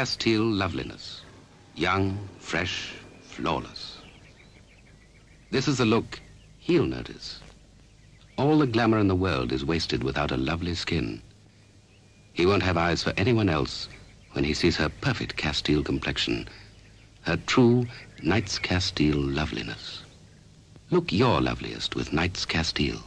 Castile loveliness. Young, fresh, flawless. This is the look he'll notice. All the glamour in the world is wasted without a lovely skin. He won't have eyes for anyone else when he sees her perfect Castile complexion, her true Knight's Castile loveliness. Look your loveliest with Knight's Castile.